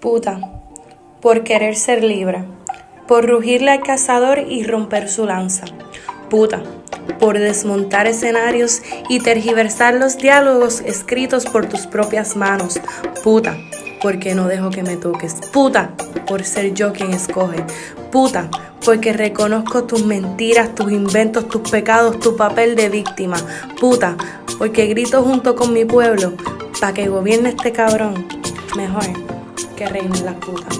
Puta, por querer ser libre, por rugirle al cazador y romper su lanza. Puta, por desmontar escenarios y tergiversar los diálogos escritos por tus propias manos. Puta, porque no dejo que me toques. Puta, por ser yo quien escoge. Puta, porque reconozco tus mentiras, tus inventos, tus pecados, tu papel de víctima. Puta, porque grito junto con mi pueblo para que gobierne este cabrón mejor que reinen las putas.